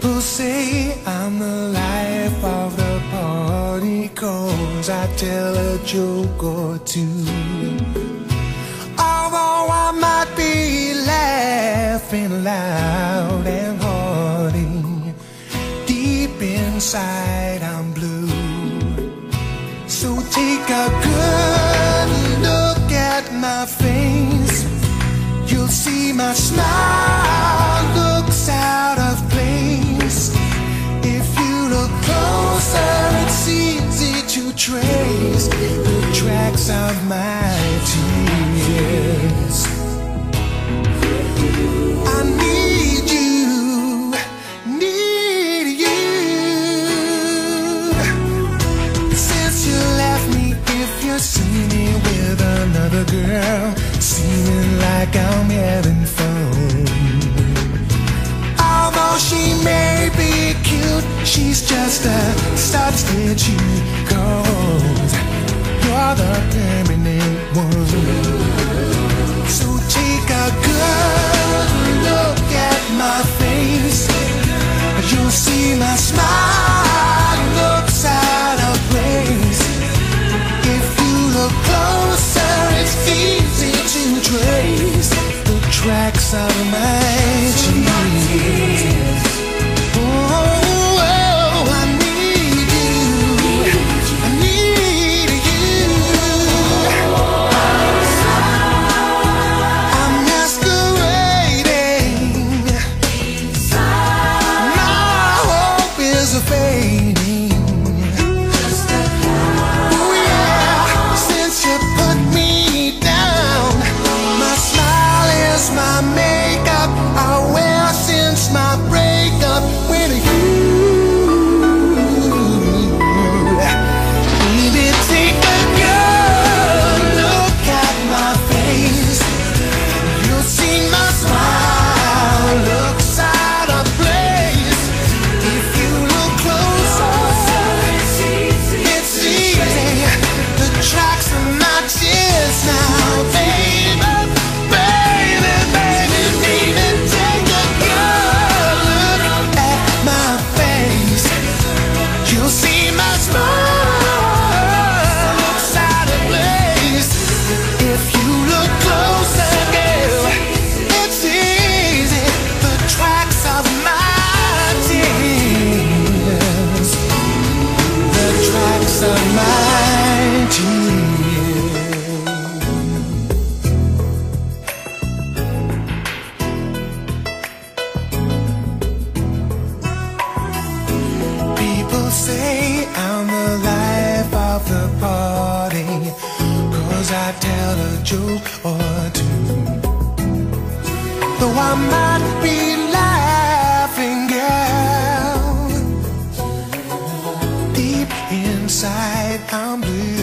People say I'm the life of the party Cause I tell a joke or two. Although I might be laughing loud and hearty Deep inside I'm blue. So take a good look at my face. You'll see my smile see me with another girl, seeming like I'm having fun. Although she may be cute, she's just a stop stitch you cause you're the permanent one. People say I'm the life of the I tell a joke or two. Though I might be Inside, I'm blue.